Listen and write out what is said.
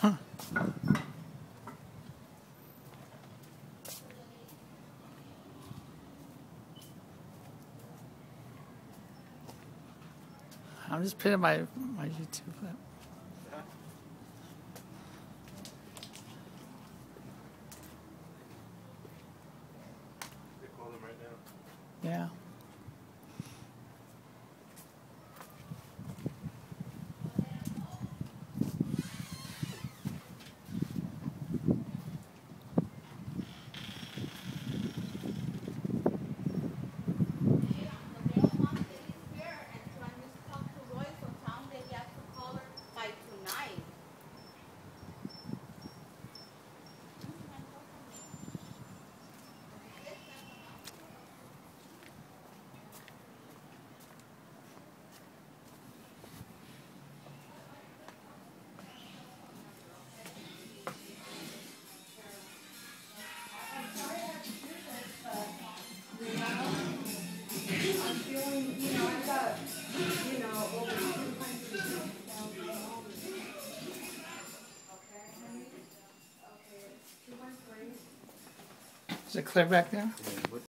Huh. I'm just putting my, my YouTube clip. Yeah. Is it clear back there?